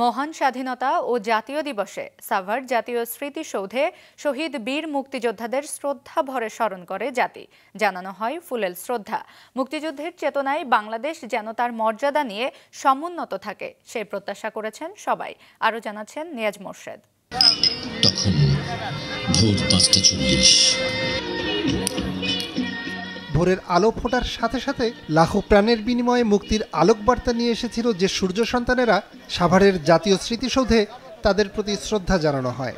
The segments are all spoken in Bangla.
মহান স্বাধীনতা ও জাতীয় দিবসে সাভার জাতীয় স্মৃতিসৌধে শহীদ বীর মুক্তিযোদ্ধাদের শ্রদ্ধা ভরে স্মরণ করে জাতি। জানানো হয় ফুলেল শ্রদ্ধা। মুক্তিযুদ্ধের চেতনায় বাংলাদেশ যেন তার মর্যাদা নিয়ে সমুন্নত থাকে সেই প্রত্যাশা করেছেন সবাই। আরও জানাচ্ছেন নিয়াজ মোর্শেদ। তখন ভোর পাঁচটা চল্লিশ। ভোরের আলো ফোটার সাথে সাথে লাখো প্রাণের বিনিময়ে মুক্তির আলোক বার্তা নিয়ে এসেছিল যে সূর্য সন্তানেরা, সাভারের জাতীয় স্মৃতিসৌধে তাদের প্রতি শ্রদ্ধা জানানো হয়।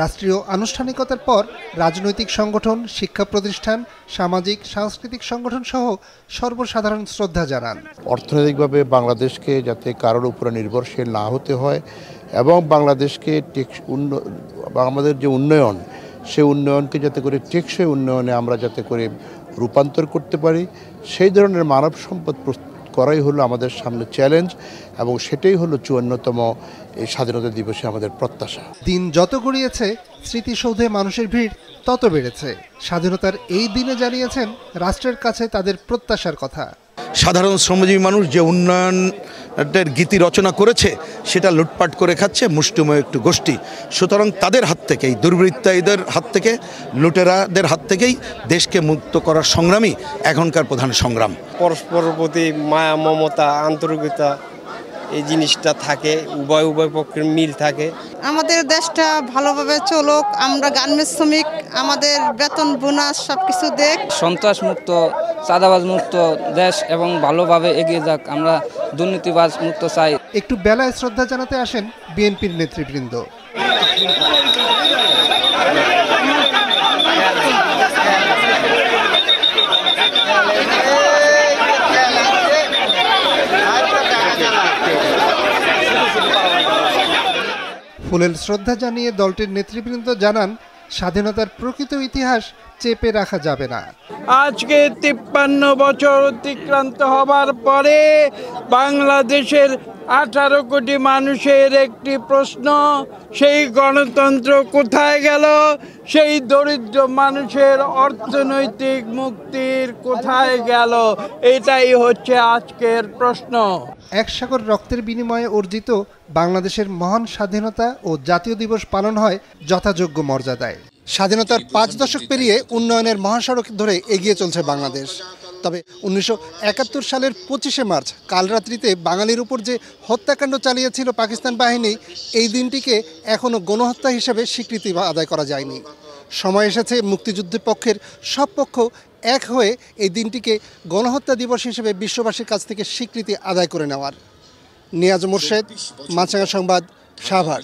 রাষ্ট্রীয় আনুষ্ঠানিকতার পর রাজনৈতিক সংগঠন, শিক্ষা প্রতিষ্ঠান, সামাজিক, সাংস্কৃতিক সংগঠন সহ সর্বসাধারণ শ্রদ্ধা জানান। অর্থনৈতিকভাবে বাংলাদেশকে যাতে কারোর উপরে নির্ভরশীল না হতে হয় এবং বাংলাদেশকে আমাদের যে উন্নয়ন সে উন্নয়নকে যাতে করে টেকসই উন্নয়নে আমরা যাতে করে রূপান্তর করতে পারি, সেই ধরনের মানব সম্পদ করাই হলো আমাদের সামনে চ্যালেঞ্জ এবং সেটাই হলো চুয়ান্নতম এই স্বাধীনতা দিবসে আমাদের প্রত্যাশা। দিন যত গড়িয়েছে, স্মৃতিসৌধে মানুষের ভিড় তত বেড়েছে। স্বাধীনতার এই দিনে জানিয়েছেন রাষ্ট্রের কাছে তাদের প্রত্যাশার কথা। সাধারণ শ্রমজীবী মানুষ যে উন্নয়নের গীতি রচনা করেছে, সেটা লুটপাট করে খাচ্ছে, মুষ্টিময় একটু গোষ্ঠী। সুতরাং তাদের হাত থেকেই দুর্বৃত্তায়ীদের হাত থেকে, লুটেরাদের হাত থেকেই দেশকে মুক্ত করার সংগ্রামই এখনকার প্রধান সংগ্রাম। পরস্পর প্রতি মায়া, মমতা, আন্তরিকতা এই জিনিসটা থাকে উভয় উভয় পক্ষের মিল থাকে। আমাদের দেশটা ভালোভাবে চলুক আমরা গার্মেন্টস শ্রমিক আমাদের বেতন বোনাস সব কিছু দেখ। সন্ত্রাস মুক্ত চাঁদাবাজ মুক্ত দেশ এবং ভালোভাবে এগিয়ে যাক আমরা দুর্নীতিবাজ মুক্ত চাই। একটু বেলায় শ্রদ্ধা জানাতে আসেন বিএনপির নেতৃবৃন্দ। ফুলেল শ্রদ্ধা জানিয়ে দলটির নেতৃবৃন্দ জানান, স্বাধীনতার প্রকৃত ইতিহাস চেপে রাখা যাবে না। আজকে তিপ্পান্ন বছর অতিক্রান্ত হবার পরে বাংলাদেশের আঠারো কোটি মানুষের একটি প্রশ্ন, সেই গণতন্ত্র কোথায় গেল? সেই দরিদ্র মানুষের অর্থনৈতিক মুক্তির কোথায় গেল? এটাই হচ্ছে আজকের প্রশ্ন। এক সাগর রক্তের বিনিময়ে অর্জিত বাংলাদেশের মহান স্বাধীনতা ও জাতীয় দিবস পালন হয় যথাযোগ্য মর্যাদায়। স্বাধীনতার পাঁচ দশক পেরিয়ে উন্নয়নের মহাসড়ক ধরে এগিয়ে চলছে বাংলাদেশ। তবে উনিশশো একাত্তর সালের পঁচিশে মার্চ, কালরাত্রিতে বাঙালির উপর যে হত্যাকাণ্ড চালিয়েছিল পাকিস্তান বাহিনী, এই দিনটিকে এখনও গণহত্যা হিসেবে স্বীকৃতি আদায় করা যায়নি। সময় এসেছে মুক্তিযুদ্ধের পক্ষের সব পক্ষ এক হয়ে এই দিনটিকে গণহত্যা দিবস হিসেবে বিশ্ববাসীর কাছ থেকে স্বীকৃতি আদায় করে নেওয়ার। নিয়াজ মোর্শেদ, মাছরাঙা সংবাদ, সাভার।